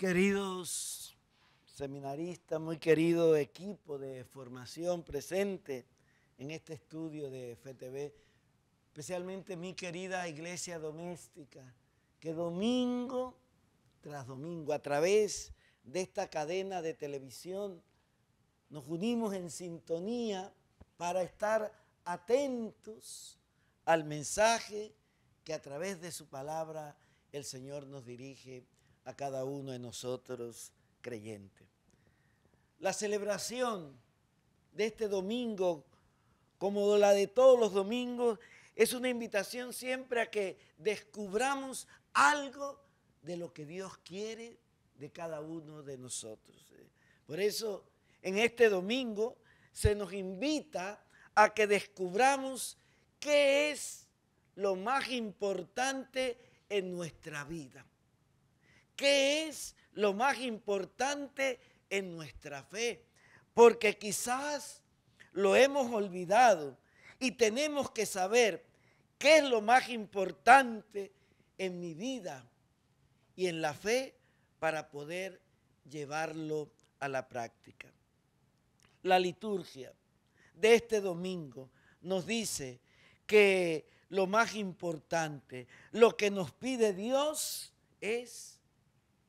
queridos seminaristas, muy querido equipo de formación presente en este estudio de FTV, especialmente mi querida iglesia doméstica, que domingo tras domingo, a través de esta cadena de televisión, nos unimos en sintonía para estar atentos al mensaje que a través de su palabra el Señor nos dirige a cada uno de nosotros creyentes. La celebración de este domingo, como la de todos los domingos, es una invitación siempre a que descubramos algo de lo que Dios quiere de cada uno de nosotros. Por eso, en este domingo se nos invita a que descubramos qué es lo más importante en nuestra vida. ¿Qué es lo más importante en nuestra fe? Porque quizás lo hemos olvidado y tenemos que saber qué es lo más importante en mi vida y en la fe para poder llevarlo a la práctica. La liturgia de este domingo nos dice que lo más importante, lo que nos pide Dios es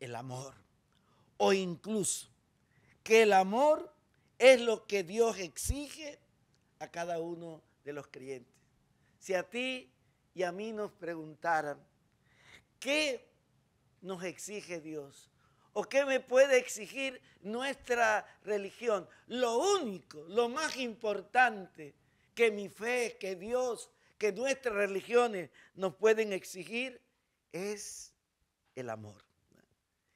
el amor. O incluso que el amor es lo que Dios exige a cada uno de los creyentes. Si a ti y a mí nos preguntaran, ¿qué nos exige Dios? ¿O qué me puede exigir nuestra religión? Lo único, lo más importante que mi fe, que Dios, que nuestras religiones nos pueden exigir es el amor.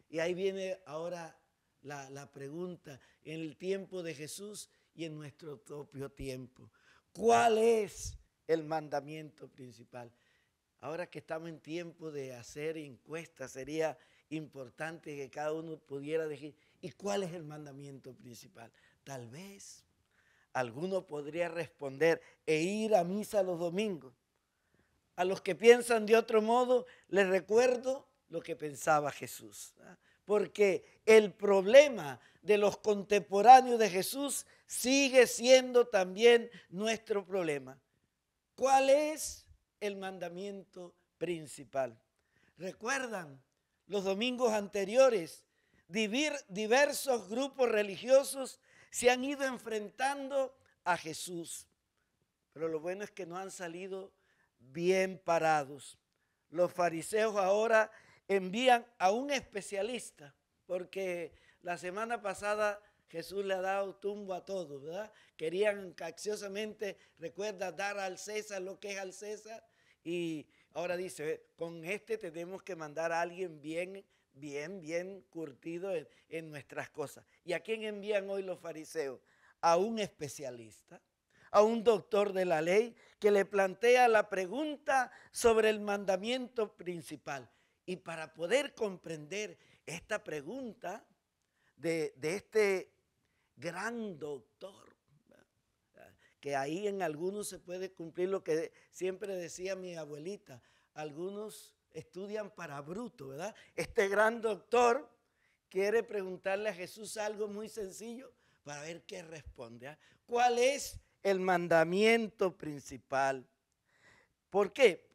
Y ahí viene ahora la, pregunta, en el tiempo de Jesús y en nuestro propio tiempo. ¿Cuál es el mandamiento principal? Ahora que estamos en tiempo de hacer encuestas, sería importante que cada uno pudiera decir, ¿y cuál es el mandamiento principal? Tal vez alguno podría responder e ir a misa los domingos. A los que piensan de otro modo, les recuerdo lo que pensaba Jesús. Porque el problema de los contemporáneos de Jesús sigue siendo también nuestro problema. ¿Cuál es el mandamiento principal? ¿Recuerdan los domingos anteriores? Diversos grupos religiosos se han ido enfrentando a Jesús. Pero lo bueno es que no han salido bien parados. Los fariseos ahora envían a un especialista, porque la semana pasada Jesús le ha dado tumbo a todos, ¿verdad? Querían caxiosamente, recuerda, dar al César lo que es al César, y ahora dice, con este tenemos que mandar a alguien bien, bien, bien curtido en, en nuestras cosas. ¿Y a quién envían hoy los fariseos? A un especialista a un doctor de la ley que le plantea la pregunta sobre el mandamiento principal. Y para poder comprender esta pregunta de, este gran doctor, que ahí en algunos se puede cumplir lo que siempre decía mi abuelita, algunos estudian para bruto, ¿verdad? Este gran doctor quiere preguntarle a Jesús algo muy sencillo para ver qué responde. ¿ah? ¿Cuál es el mandamiento principal? ¿Por qué?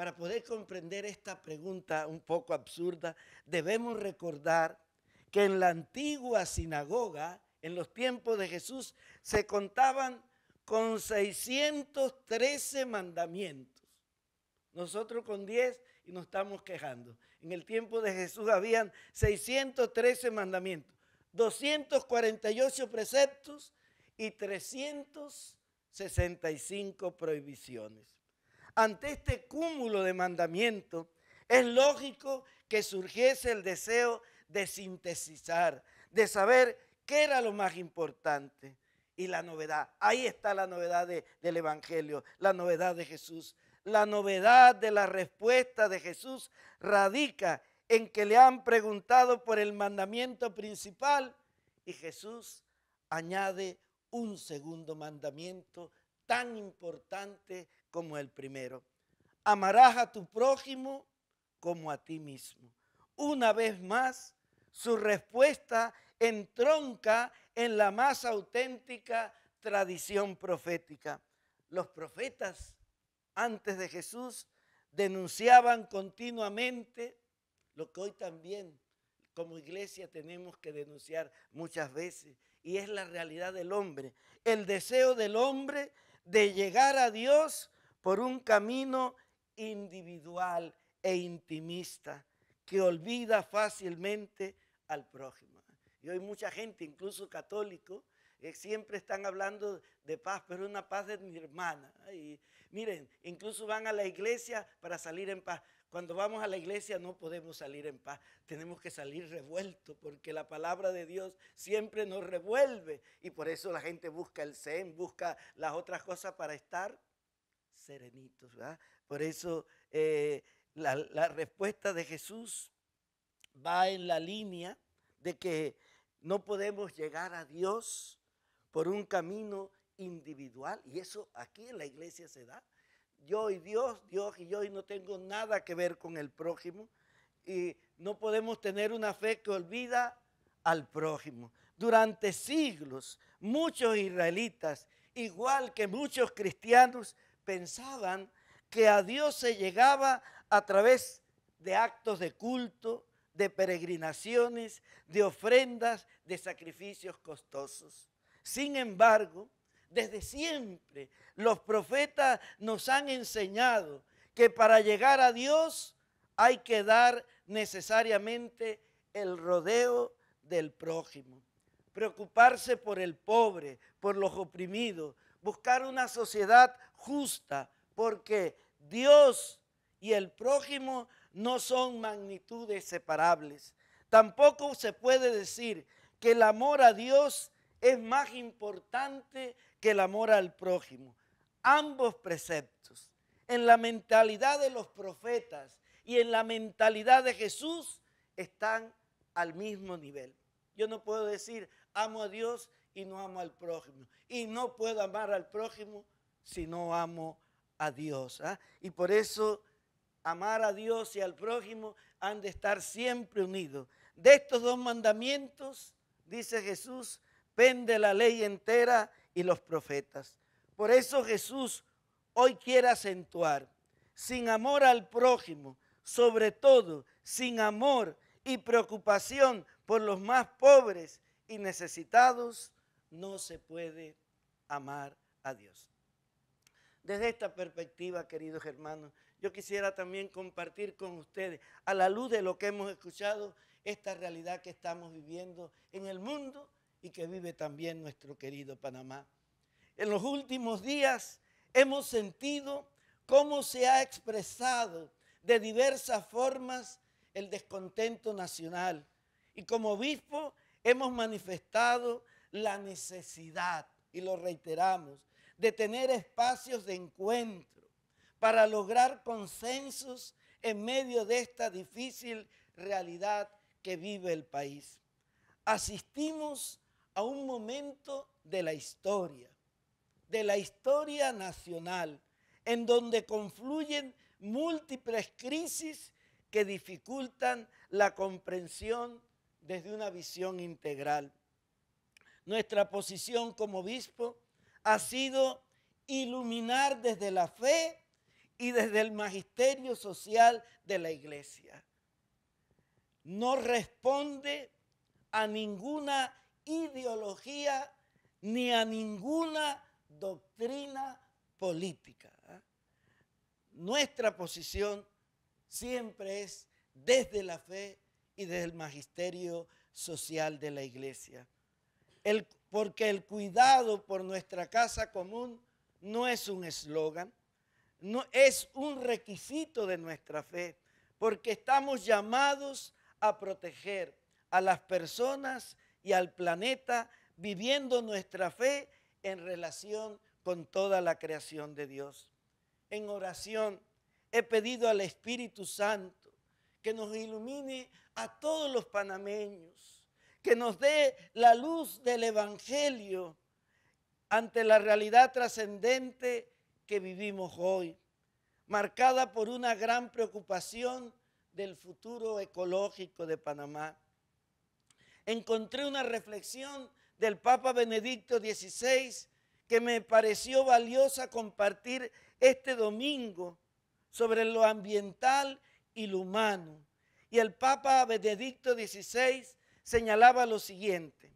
Para poder comprender esta pregunta un poco absurda, debemos recordar que en la antigua sinagoga, en los tiempos de Jesús, se contaban con 613 mandamientos. Nosotros con 10 y nos estamos quejando. En el tiempo de Jesús habían 613 mandamientos, 248 preceptos y 365 prohibiciones. Ante este cúmulo de mandamientos, es lógico que surgiese el deseo de sintetizar, de saber qué era lo más importante y la novedad. Ahí está la novedad del Evangelio, la novedad de Jesús. La novedad de la respuesta de Jesús radica en que le han preguntado por el mandamiento principal y Jesús añade un segundo mandamiento tan importante como el primero. Amarás a tu prójimo como a ti mismo. Una vez más, su respuesta entronca en la más auténtica tradición profética. Los profetas antes de Jesús denunciaban continuamente lo que hoy también como iglesia tenemos que denunciar muchas veces, y es la realidad del hombre, el deseo del hombre de llegar a Dios por un camino individual e intimista que olvida fácilmente al prójimo. Y hoy mucha gente, incluso católico, eh, siempre están hablando de paz, pero una paz de mi hermana. Y miren, incluso van a la iglesia para salir en paz. Cuando vamos a la iglesia no podemos salir en paz, tenemos que salir revueltos porque la palabra de Dios siempre nos revuelve y por eso la gente busca el zen, busca las otras cosas para estar serenitos. Por eso eh, la, la respuesta de Jesús va en la línea de que no podemos llegar a Dios por un camino individual y eso aquí en la iglesia se da yo y Dios, Dios y yo, y no tengo nada que ver con el prójimo. Y no podemos tener una fe que olvida al prójimo. Durante siglos, muchos israelitas, igual que muchos cristianos, pensaban que a Dios se llegaba a través de actos de culto, de peregrinaciones, de ofrendas, de sacrificios costosos. Sin embargo, desde siempre los profetas nos han enseñado que para llegar a Dios hay que dar necesariamente el rodeo del prójimo, preocuparse por el pobre, por los oprimidos, buscar una sociedad justa, porque Dios y el prójimo no son magnitudes separables. Tampoco se puede decir que el amor a Dios es más importante que el amor al prójimo. Ambos preceptos, en la mentalidad de los profetas y en la mentalidad de Jesús, están al mismo nivel. Yo no puedo decir amo a Dios y no amo al prójimo. Y no puedo amar al prójimo si no amo a Dios. ¿ah? Y por eso amar a Dios y al prójimo han de estar siempre unidos. De estos dos mandamientos, dice Jesús, pende la ley entera y los profetas. Por eso Jesús hoy quiere acentuar, sin amor al prójimo, sobre todo sin amor y preocupación por los más pobres y necesitados, no se puede amar a Dios. Desde esta perspectiva, queridos hermanos, yo quisiera también compartir con ustedes, a la luz de lo que hemos escuchado, esta realidad que estamos viviendo en el mundo y que vive también nuestro querido Panamá. En los últimos días hemos sentido cómo se ha expresado de diversas formas el descontento nacional. Y como obispo hemos manifestado la necesidad, y lo reiteramos, de tener espacios de encuentro para lograr consensos en medio de esta difícil realidad que vive el país. Asistimos a un momento de la historia, de la historia nacional, en donde confluyen múltiples crisis que dificultan la comprensión desde una visión integral. Nuestra posición como obispo ha sido iluminar desde la fe y desde el magisterio social de la iglesia. No responde a ninguna ideología ni a ninguna doctrina política. ¿ah? Nuestra posición siempre es desde la fe y desde el magisterio social de la iglesia. Porque el cuidado por nuestra casa común no es un eslogan, no es un requisito de nuestra fe, porque estamos llamados a proteger, a las personas y al planeta, viviendo nuestra fe en relación con toda la creación de Dios. En oración he pedido al Espíritu Santo que nos ilumine a todos los panameños, que nos dé la luz del Evangelio ante la realidad trascendente que vivimos hoy, marcada por una gran preocupación del futuro ecológico de Panamá. Encontré una reflexión del Papa Benedicto XVI que me pareció valiosa compartir este domingo sobre lo ambiental y lo humano. Y el Papa Benedicto XVI señalaba lo siguiente,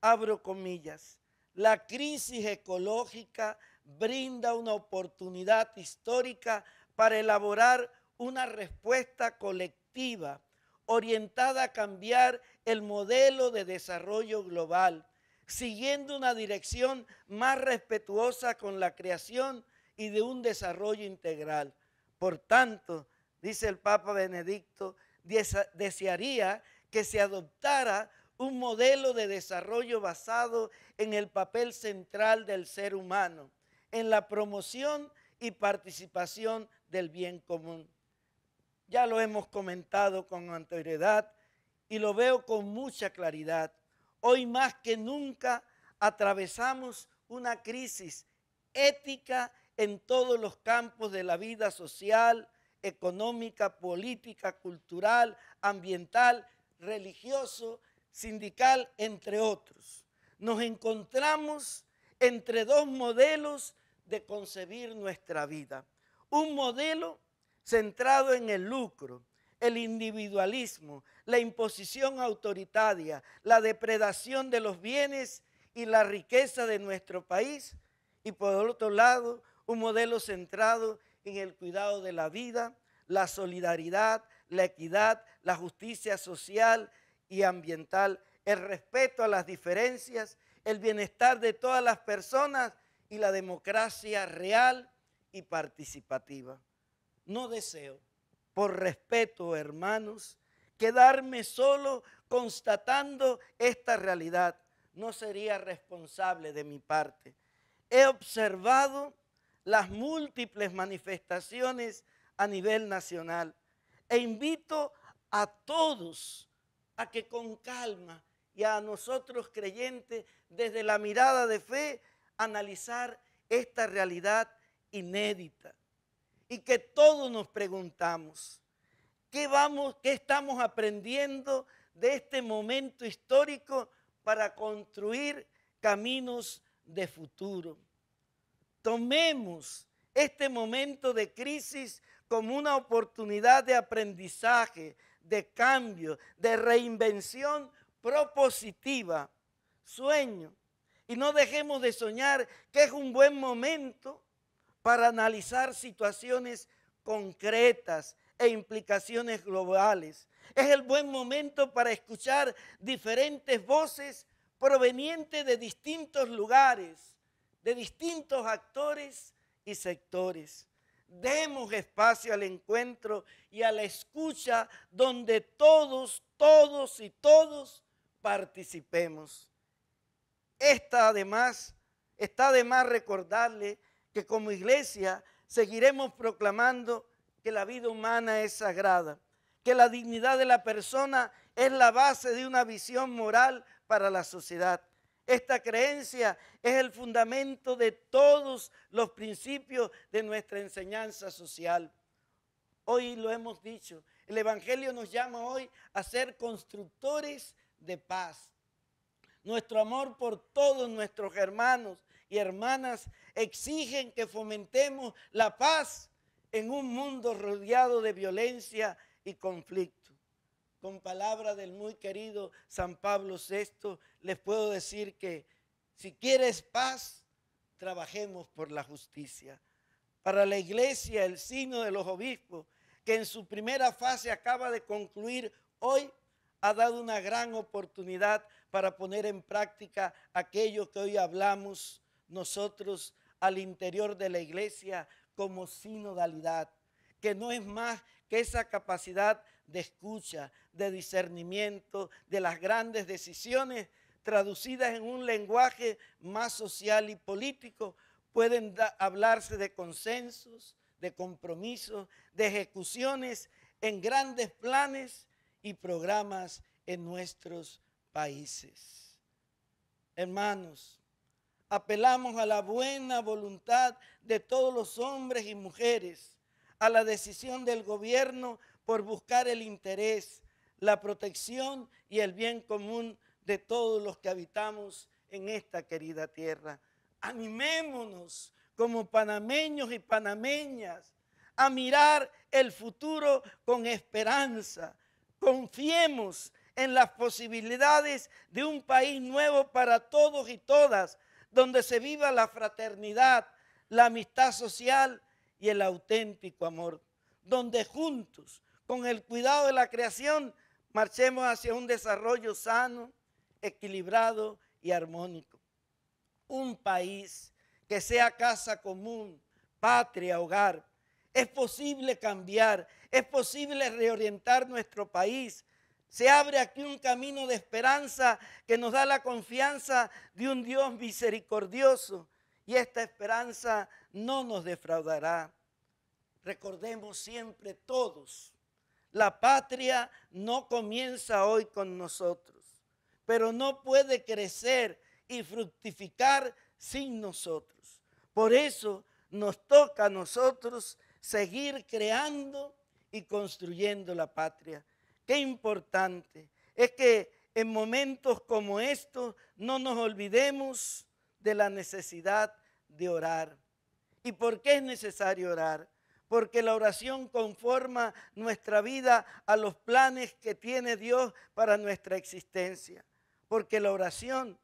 abro comillas, la crisis ecológica brinda una oportunidad histórica para elaborar una respuesta colectiva orientada a cambiar el modelo de desarrollo global, siguiendo una dirección más respetuosa con la creación y de un desarrollo integral. Por tanto, dice el Papa Benedicto, desearía que se adoptara un modelo de desarrollo basado en el papel central del ser humano, en la promoción y participación del bien común. Ya lo hemos comentado con anterioridad y lo veo con mucha claridad. Hoy más que nunca atravesamos una crisis ética en todos los campos de la vida social, económica, política, cultural, ambiental, religioso, sindical, entre otros. Nos encontramos entre dos modelos de concebir nuestra vida. Un modelo centrado en el lucro, el individualismo, la imposición autoritaria, la depredación de los bienes y la riqueza de nuestro país. Y por otro lado, un modelo centrado en el cuidado de la vida, la solidaridad, la equidad, la justicia social y ambiental, el respeto a las diferencias, el bienestar de todas las personas y la democracia real y participativa. No deseo, por respeto, hermanos, quedarme solo constatando esta realidad. No sería responsable de mi parte. He observado las múltiples manifestaciones a nivel nacional e invito a todos a que con calma y a nosotros creyentes desde la mirada de fe analizar esta realidad inédita y que todos nos preguntamos, ¿qué vamos, qué estamos aprendiendo de este momento histórico para construir caminos de futuro? Tomemos este momento de crisis como una oportunidad de aprendizaje, de cambio, de reinvención propositiva, sueño. Y no dejemos de soñar que es un buen momento para analizar situaciones concretas e implicaciones globales. Es el buen momento para escuchar diferentes voces provenientes de distintos lugares, de distintos actores y sectores. Demos espacio al encuentro y a la escucha donde todos, todos y todos participemos. Esta además, está además recordarle que como iglesia seguiremos proclamando que la vida humana es sagrada, que la dignidad de la persona es la base de una visión moral para la sociedad. Esta creencia es el fundamento de todos los principios de nuestra enseñanza social. Hoy lo hemos dicho, el Evangelio nos llama hoy a ser constructores de paz. Nuestro amor por todos nuestros hermanos y hermanas exigen que fomentemos la paz en un mundo rodeado de violencia y conflicto. Con palabra del muy querido San Pablo VI, les puedo decir que si quieres paz, trabajemos por la justicia. Para la iglesia, el signo de los obispos, que en su primera fase acaba de concluir hoy, ha dado una gran oportunidad para poner en práctica aquello que hoy hablamos nosotros al interior de la iglesia como sinodalidad, que no es más que esa capacidad de escucha, de discernimiento, de las grandes decisiones traducidas en un lenguaje más social y político, pueden hablarse de consensos, de compromisos, de ejecuciones en grandes planes y programas en nuestros países. Hermanos, apelamos a la buena voluntad de todos los hombres y mujeres, a la decisión del gobierno por buscar el interés, la protección y el bien común de todos los que habitamos en esta querida tierra. Animémonos como panameños y panameñas a mirar el futuro con esperanza. Confiemos en las posibilidades de un país nuevo para todos y todas, donde se viva la fraternidad, la amistad social y el auténtico amor, donde juntos, con el cuidado de la creación, marchemos hacia un desarrollo sano, equilibrado y armónico. Un país que sea casa común, patria, hogar. Es posible cambiar, es posible reorientar nuestro país. Se abre aquí un camino de esperanza que nos da la confianza de un Dios misericordioso y esta esperanza no nos defraudará. Recordemos siempre todos, la patria no comienza hoy con nosotros, pero no puede crecer y fructificar sin nosotros. Por eso nos toca a nosotros seguir creando y construyendo la patria. Qué importante es que en momentos como estos no nos olvidemos de la necesidad de orar. ¿Y por qué es necesario orar? Porque la oración conforma nuestra vida a los planes que tiene Dios para nuestra existencia. Porque la oración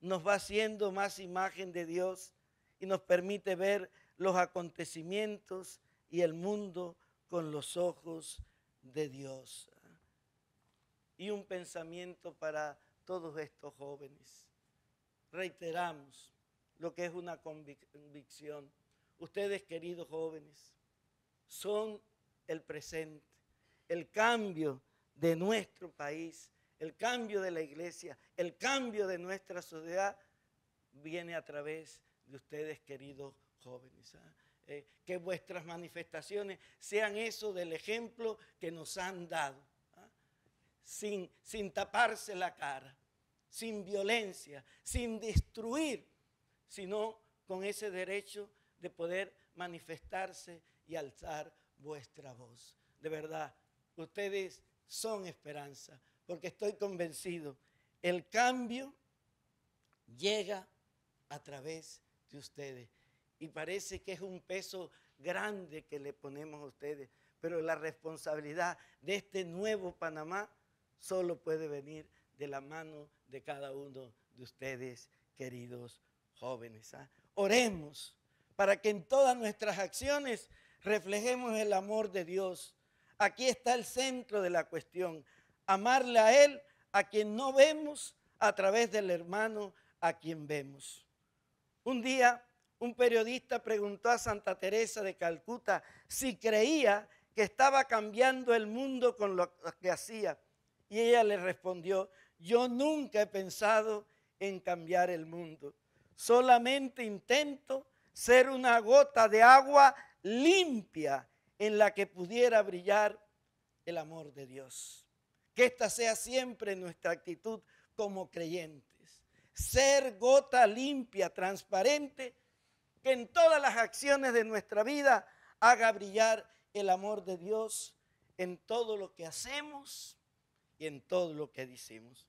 nos va haciendo más imagen de Dios y nos permite ver los acontecimientos y el mundo con los ojos de Dios. Y un pensamiento para todos estos jóvenes. Reiteramos lo que es una convicción. Ustedes, queridos jóvenes, son el presente, el cambio de nuestro país el cambio de la iglesia, el cambio de nuestra sociedad viene a través de ustedes, queridos jóvenes. ¿ah? Eh, que vuestras manifestaciones sean eso del ejemplo que nos han dado, ¿ah? sin, sin taparse la cara, sin violencia, sin destruir, sino con ese derecho de poder manifestarse y alzar vuestra voz. De verdad, ustedes son esperanza porque estoy convencido, el cambio llega a través de ustedes. Y parece que es un peso grande que le ponemos a ustedes, pero la responsabilidad de este nuevo Panamá solo puede venir de la mano de cada uno de ustedes, queridos jóvenes. ¿ah? Oremos para que en todas nuestras acciones reflejemos el amor de Dios. Aquí está el centro de la cuestión amarle a Él, a quien no vemos, a través del hermano a quien vemos. Un día un periodista preguntó a Santa Teresa de Calcuta si creía que estaba cambiando el mundo con lo que hacía. Y ella le respondió, yo nunca he pensado en cambiar el mundo. Solamente intento ser una gota de agua limpia en la que pudiera brillar el amor de Dios. Que esta sea siempre nuestra actitud como creyentes. Ser gota limpia, transparente, que en todas las acciones de nuestra vida haga brillar el amor de Dios en todo lo que hacemos y en todo lo que decimos.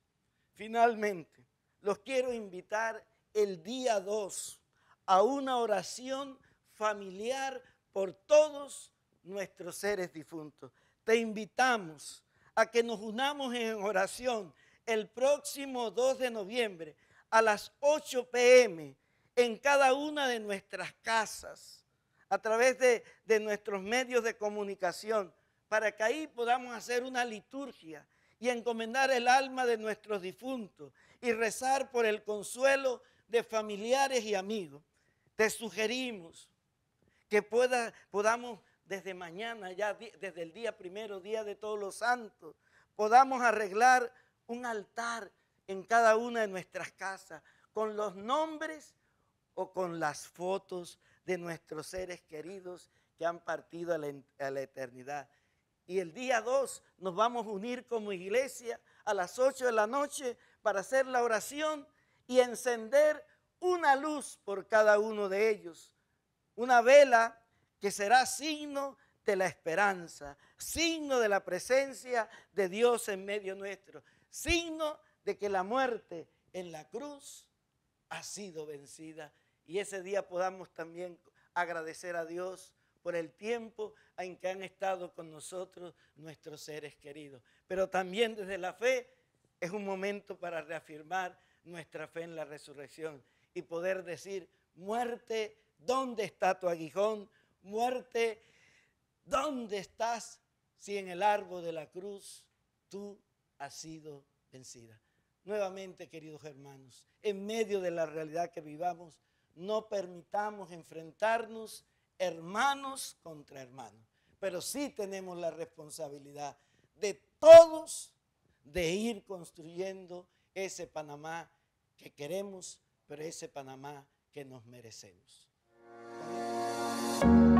Finalmente, los quiero invitar el día 2 a una oración familiar por todos nuestros seres difuntos. Te invitamos a que nos unamos en oración el próximo 2 de noviembre a las 8 pm en cada una de nuestras casas, a través de, nuestros medios de comunicación, para que ahí podamos hacer una liturgia y encomendar el alma de nuestros difuntos y rezar por el consuelo de familiares y amigos. Te sugerimos que pueda, podamos desde mañana, ya desde el día primero, día de todos los santos, podamos arreglar un altar en cada una de nuestras casas con los nombres o con las fotos de nuestros seres queridos que han partido a la, eternidad. Y el día 2 nos vamos a unir como iglesia a las 8 de la noche para hacer la oración y encender una luz por cada uno de ellos. Una vela que será signo de la esperanza, signo de la presencia de Dios en medio nuestro, signo de que la muerte en la cruz ha sido vencida. Y ese día podamos también agradecer a Dios por el tiempo en que han estado con nosotros nuestros seres queridos. Pero también desde la fe es un momento para reafirmar nuestra fe en la resurrección y poder decir, muerte, ¿dónde está tu aguijón? Muerte, ¿dónde estás si en el árbol de la cruz tú has sido vencida? Nuevamente, queridos hermanos, en medio de la realidad que vivamos, no permitamos enfrentarnos hermanos contra hermanos, pero sí tenemos la responsabilidad de todos de ir construyendo ese Panamá que queremos, pero ese Panamá que nos merecemos. thank you